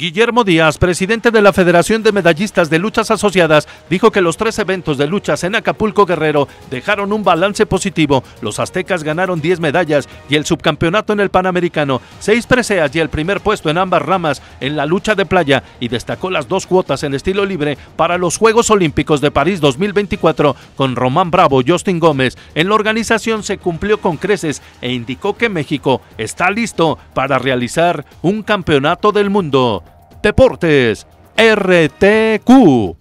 Guillermo Díaz, presidente de la Federación de Medallistas de Luchas Asociadas, dijo que los tres eventos de luchas en Acapulco Guerrero dejaron un balance positivo. Los aztecas ganaron 10 medallas y el subcampeonato en el Panamericano, seis preseas y el primer puesto en ambas ramas en la lucha de playa y destacó las dos cuotas en estilo libre para los Juegos Olímpicos de París 2024 con Román Bravo y Justin Gómez. En la organización se cumplió con creces e indicó que México está listo para realizar un campeonato del mundo. Deportes RTQ.